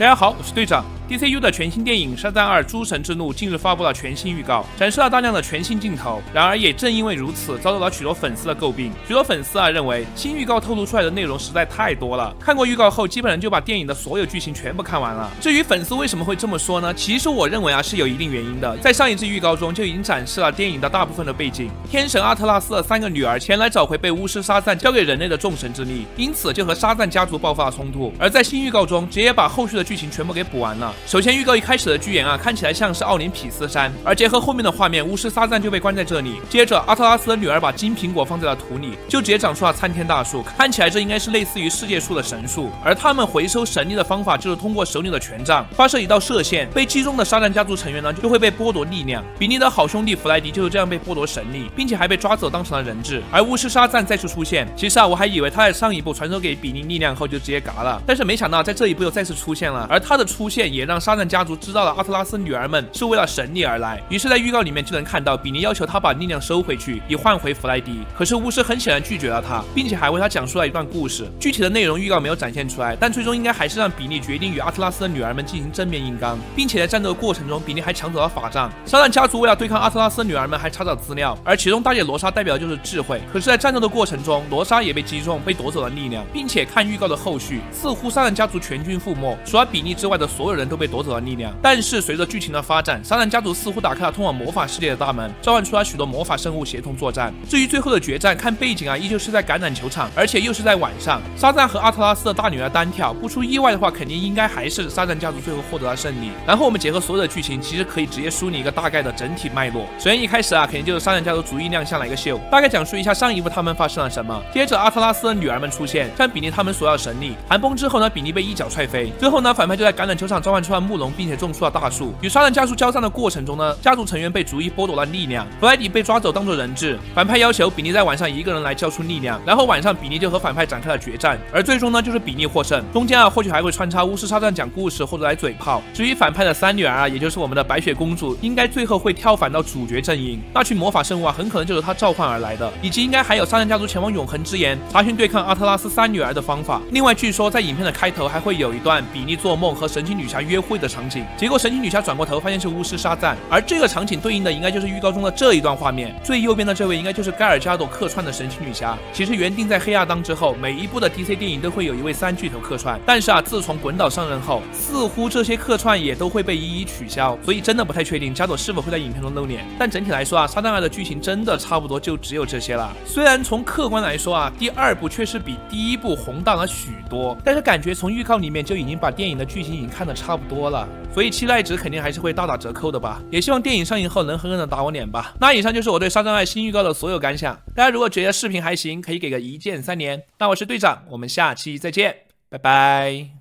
大家好，我是队长。DCU 的全新电影《沙赞二：诸神之怒》近日发布了全新预告，展示了大量的全新镜头。然而，也正因为如此，遭到了许多粉丝的诟病。许多粉丝啊认为，新预告透露出来的内容实在太多了。看过预告后，基本上就把电影的所有剧情全部看完了。至于粉丝为什么会这么说呢？其实我认为啊是有一定原因的。在上一支预告中就已经展示了电影的大部分的背景。天神阿特拉斯的三个女儿前来找回被巫师沙赞交给人类的众神之力，因此就和沙赞家族爆发了冲突。而在新预告中，直接把后续的剧情全部给补完了。首先，预告一开始。的巨岩啊，看起来像是奥林匹斯山，而结合后面的画面，巫师撒赞就被关在这里。接着，阿特拉斯的女儿把金苹果放在了土里，就直接长出了参天大树。看起来这应该是类似于世界树的神树。而他们回收神力的方法就是通过手里的权杖发射一道射线，被击中的沙赞家族成员呢就会被剥夺力量。比利的好兄弟弗莱迪就是这样被剥夺神力，并且还被抓走当成了人质。而巫师沙赞再次出现，其实啊我还以为他在上一部传授给比利力量后就直接嘎了，但是没想到在这一步又再次出现了。而他的出现也让沙赞家族知道了阿特拉斯女。儿们是为了神力而来，于是，在预告里面就能看到比尼要求他把力量收回去，以换回弗莱迪。可是巫师很显然拒绝了他，并且还为他讲述了一段故事。具体的内容预告没有展现出来，但最终应该还是让比利决定与阿特拉斯的女儿们进行正面硬刚，并且在战斗过程中，比利还抢走了法杖。沙赞家族为了对抗阿特拉斯的女儿们，还查找资料，而其中大姐罗莎代表的就是智慧。可是，在战斗的过程中，罗莎也被击中，被夺走了力量，并且看预告的后续，似乎沙赞家族全军覆没，除了比利之外的所有人都被夺走了力量。但是随着剧情的发展，沙家族似乎打开了通往魔法世界的大门，召唤出了许多魔法生物协同作战。至于最后的决战，看背景啊，依旧是在橄榄球场，而且又是在晚上。沙赞和阿特拉斯的大女儿单挑，不出意外的话，肯定应该还是沙赞家族最后获得了胜利。然后我们结合所有的剧情，其实可以直接梳理一个大概的整体脉络。首先一开始啊，肯定就是沙赞家族逐一亮相了一个秀，大概讲述一下上一部他们发生了什么。接着阿特拉斯的女儿们出现，向比利他们索要神力。寒崩之后呢，比利被一脚踹飞。最后呢，反派就在橄榄球场召唤穿木龙，并且种出了大树。与杀人家族交战的过程中呢。家族成员被逐一剥夺了力量，弗莱迪被抓走当做人质。反派要求比利在晚上一个人来交出力量，然后晚上比利就和反派展开了决战，而最终呢就是比利获胜。中间啊或许还会穿插巫师沙赞讲故事或者来嘴炮。至于反派的三女儿啊，也就是我们的白雪公主，应该最后会跳反到主角阵营。那群魔法生物啊，很可能就是他召唤而来的，以及应该还有沙赞家族前往永恒之岩查询对抗阿特拉斯三女儿的方法。另外据说在影片的开头还会有一段比利做梦和神奇女侠约会的场景，结果神奇女侠转过头发现是巫师沙赞，而这个场景对应的。应该就是预告中的这一段画面，最右边的这位应该就是盖尔加朵客串的神奇女侠。其实原定在黑亚当之后，每一部的 DC 电影都会有一位三巨头客串，但是啊，自从滚岛上任后，似乎这些客串也都会被一一取消，所以真的不太确定加朵是否会在影片中露脸。但整体来说啊，沙旦二的剧情真的差不多就只有这些了。虽然从客观来说啊，第二部确实比第一部宏大了许多，但是感觉从预告里面就已经把电影的剧情已经看得差不多了，所以期待值肯定还是会大打折扣的吧。也希望电影上映后能狠狠。的打我脸吧！那以上就是我对《沙赞二》新预告的所有感想。大家如果觉得视频还行，可以给个一键三连。那我是队长，我们下期再见，拜拜。